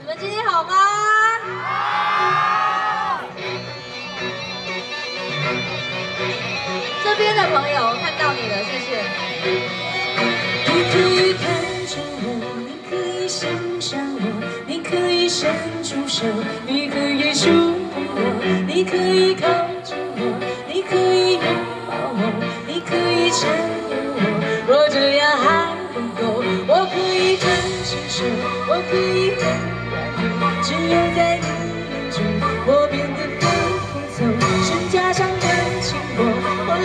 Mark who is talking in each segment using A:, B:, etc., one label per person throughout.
A: 你们今天好吗？这边的朋友看到你了，谢谢。
B: 你可以看着我，你可以欣赏我，你可以伸出手，你可以触碰我，你可以靠近我，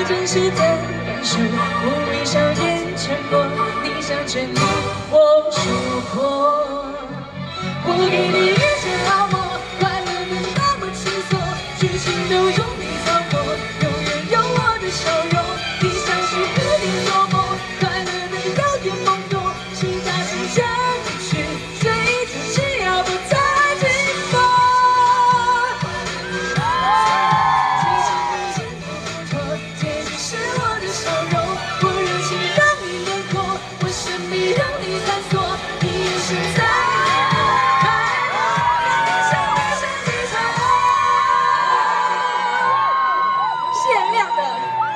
B: 真实的感受。我微笑眼沉默，你想沉默，我说破。我给你一切泡沫，快乐能那么轻松，剧情都用。Lord.